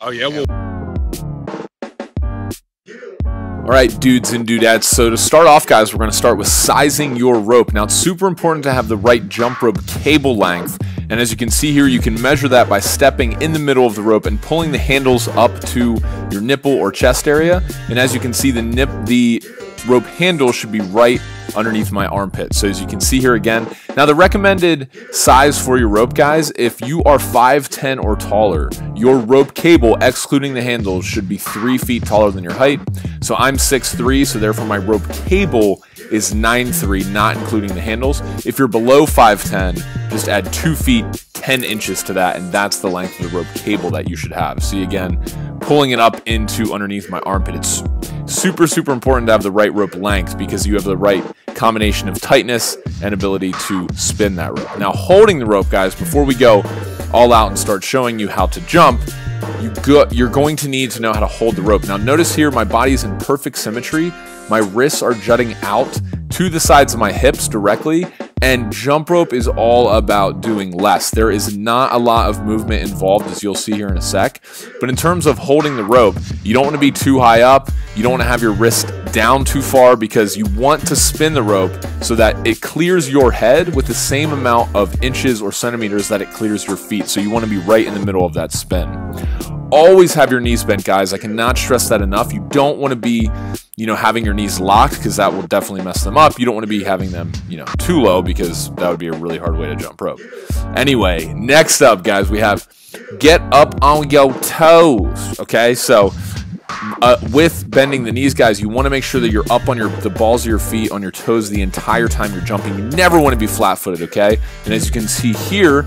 Oh yeah, well. All right, dudes and dudettes. So to start off, guys, we're going to start with sizing your rope. Now, it's super important to have the right jump rope cable length. And as you can see here, you can measure that by stepping in the middle of the rope and pulling the handles up to your nipple or chest area. And as you can see, the nip, the rope handle should be right underneath my armpit. So as you can see here again, now the recommended size for your rope guys, if you are 5'10 or taller, your rope cable, excluding the handles, should be three feet taller than your height. So I'm 6'3", so therefore my rope cable is 9'3", not including the handles. If you're below 5'10", just add two feet 10 inches to that, and that's the length of the rope cable that you should have. See again, pulling it up into underneath my armpit. It's super, super important to have the right rope length because you have the right combination of tightness and ability to spin that rope. Now, holding the rope, guys, before we go all out and start showing you how to jump, you go, you're going to need to know how to hold the rope. Now, notice here my body is in perfect symmetry. My wrists are jutting out to the sides of my hips directly, and jump rope is all about doing less. There is not a lot of movement involved, as you'll see here in a sec. But in terms of holding the rope, you don't want to be too high up. You don't want to have your wrist down too far because you want to spin the rope so that it clears your head with the same amount of inches or centimeters that it clears your feet. So you want to be right in the middle of that spin. Always have your knees bent, guys. I cannot stress that enough. You don't want to be, you know, having your knees locked because that will definitely mess them up. You don't want to be having them, you know, too low because that would be a really hard way to jump rope. Anyway, next up, guys, we have get up on your toes. Okay, so uh, with bending the knees, guys, you want to make sure that you're up on your the balls of your feet on your toes the entire time you're jumping. You never want to be flat-footed, okay? And as you can see here,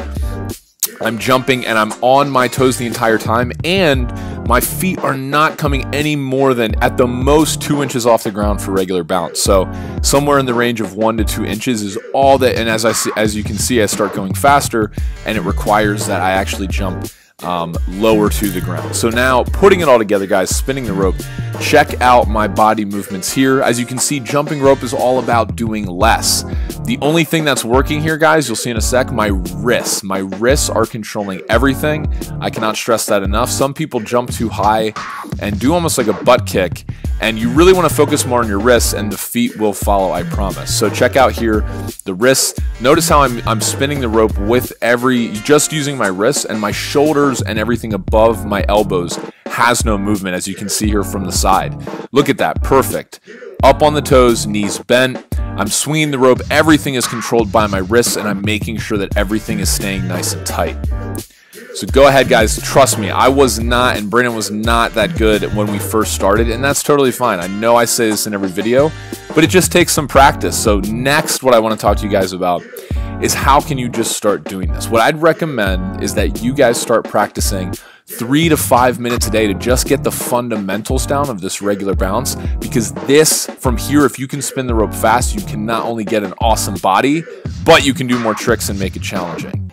I'm jumping and I'm on my toes the entire time, and my feet are not coming any more than at the most two inches off the ground for regular bounce. So somewhere in the range of one to two inches is all that. And as I see, as you can see, I start going faster, and it requires that I actually jump um, lower to the ground. So now putting it all together, guys, spinning the rope, check out my body movements here. As you can see, jumping rope is all about doing less. The only thing that's working here, guys, you'll see in a sec, my wrists. My wrists are controlling everything. I cannot stress that enough. Some people jump too high and do almost like a butt kick and you really want to focus more on your wrists and the feet will follow i promise so check out here the wrists notice how i'm, I'm spinning the rope with every just using my wrists and my shoulders and everything above my elbows has no movement as you can see here from the side look at that perfect up on the toes knees bent i'm swinging the rope everything is controlled by my wrists and i'm making sure that everything is staying nice and tight so go ahead, guys. Trust me, I was not, and Brandon was not that good when we first started, and that's totally fine. I know I say this in every video, but it just takes some practice. So next, what I want to talk to you guys about is how can you just start doing this? What I'd recommend is that you guys start practicing three to five minutes a day to just get the fundamentals down of this regular bounce because this from here if you can spin the rope fast you can not only get an awesome body but you can do more tricks and make it challenging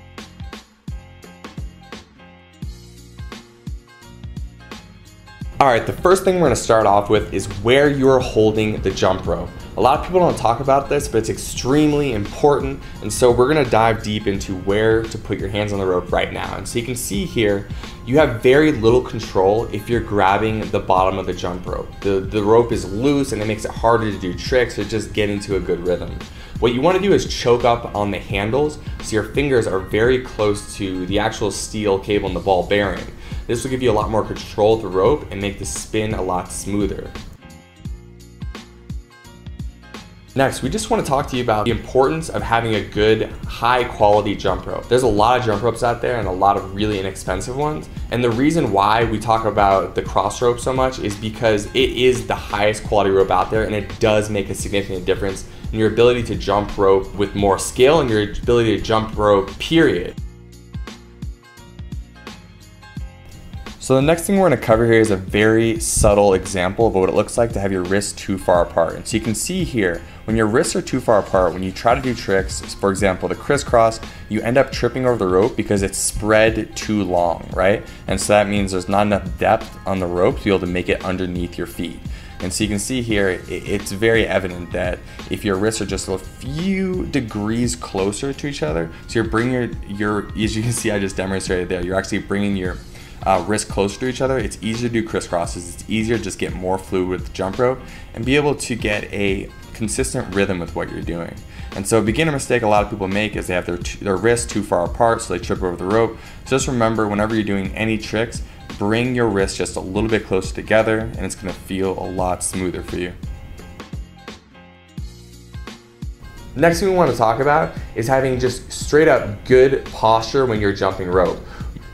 All right, the first thing we're gonna start off with is where you're holding the jump rope. A lot of people don't talk about this, but it's extremely important. And so we're gonna dive deep into where to put your hands on the rope right now. And so you can see here, you have very little control if you're grabbing the bottom of the jump rope. The, the rope is loose and it makes it harder to do tricks or just get into a good rhythm. What you wanna do is choke up on the handles so your fingers are very close to the actual steel cable and the ball bearing. This will give you a lot more control of the rope and make the spin a lot smoother. Next, we just want to talk to you about the importance of having a good, high quality jump rope. There's a lot of jump ropes out there and a lot of really inexpensive ones. And the reason why we talk about the Crossrope so much is because it is the highest quality rope out there and it does make a significant difference in your ability to jump rope with more skill and your ability to jump rope, period. So the next thing we're gonna cover here is a very subtle example of what it looks like to have your wrists too far apart. And so you can see here, when your wrists are too far apart, when you try to do tricks, for example, the crisscross, you end up tripping over the rope because it's spread too long, right? And so that means there's not enough depth on the rope to be able to make it underneath your feet. And so you can see here, it's very evident that if your wrists are just a few degrees closer to each other, so you're bringing your, your as you can see, I just demonstrated there, you're actually bringing your uh, wrists closer to each other, it's easier to do crisscrosses. It's easier to just get more fluid with the jump rope and be able to get a consistent rhythm with what you're doing. And so a beginner mistake a lot of people make is they have their, their wrists too far apart so they trip over the rope. So just remember whenever you're doing any tricks, bring your wrists just a little bit closer together and it's gonna feel a lot smoother for you. Next thing we want to talk about is having just straight up good posture when you're jumping rope.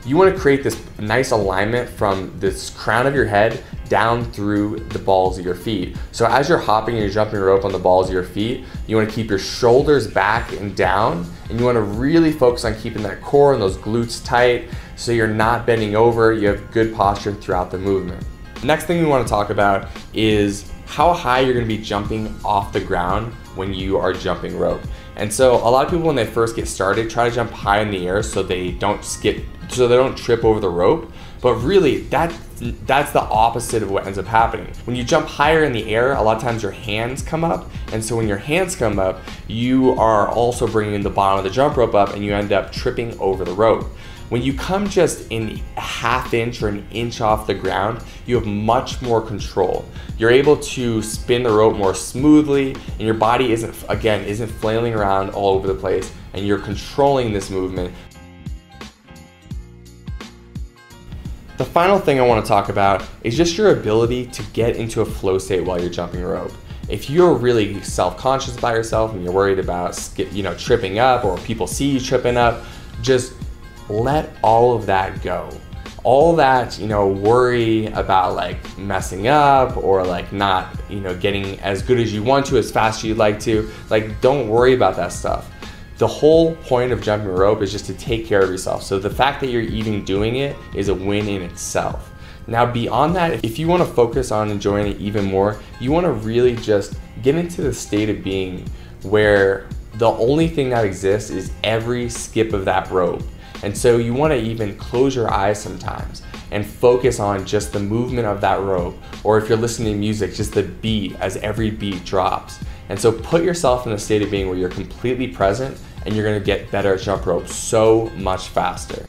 You want to create this nice alignment from this crown of your head down through the balls of your feet. So as you're hopping and you're jumping rope on the balls of your feet, you want to keep your shoulders back and down, and you want to really focus on keeping that core and those glutes tight so you're not bending over, you have good posture throughout the movement. Next thing we want to talk about is how high you're going to be jumping off the ground when you are jumping rope. And so a lot of people when they first get started try to jump high in the air so they don't skip so they don't trip over the rope. But really that that's the opposite of what ends up happening. When you jump higher in the air, a lot of times your hands come up. And so when your hands come up, you are also bringing the bottom of the jump rope up and you end up tripping over the rope. When you come just in a half inch or an inch off the ground, you have much more control. You're able to spin the rope more smoothly and your body isn't, again, isn't flailing around all over the place and you're controlling this movement. The final thing I want to talk about is just your ability to get into a flow state while you're jumping rope. If you're really self-conscious about yourself and you're worried about you know tripping up or people see you tripping up, just let all of that go. All that, you know, worry about like messing up or like not, you know, getting as good as you want to, as fast as you'd like to, like don't worry about that stuff. The whole point of jumping rope is just to take care of yourself. So the fact that you're even doing it is a win in itself. Now, beyond that, if you want to focus on enjoying it even more, you want to really just get into the state of being where the only thing that exists is every skip of that rope and so you wanna even close your eyes sometimes and focus on just the movement of that rope, or if you're listening to music, just the beat as every beat drops. And so put yourself in a state of being where you're completely present and you're gonna get better at jump rope so much faster.